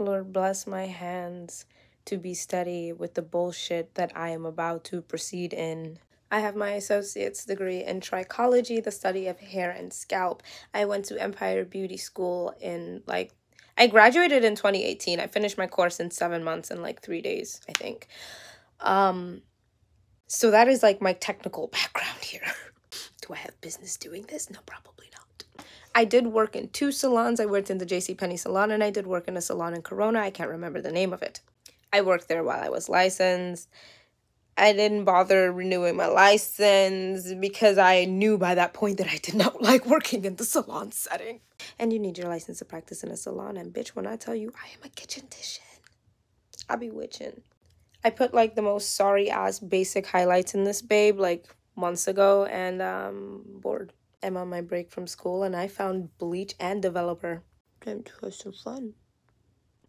Lord bless my hands to be steady with the bullshit that I am about to proceed in. I have my associate's degree in trichology, the study of hair and scalp. I went to Empire Beauty School in like I graduated in 2018. I finished my course in 7 months and like 3 days, I think. Um so that is like my technical background here. Do I have business doing this? No, probably not. I did work in two salons. I worked in the JC Penney salon and I did work in a salon in Corona. I can't remember the name of it. I worked there while I was licensed. I didn't bother renewing my license because I knew by that point that I did not like working in the salon setting. And you need your license to practice in a salon. And bitch, when I tell you I am a kitchen-tician, I be witching. I put like the most sorry ass basic highlights in this babe like months ago and um bored. I'm on my break from school and I found Bleach and Developer. Time to have some fun.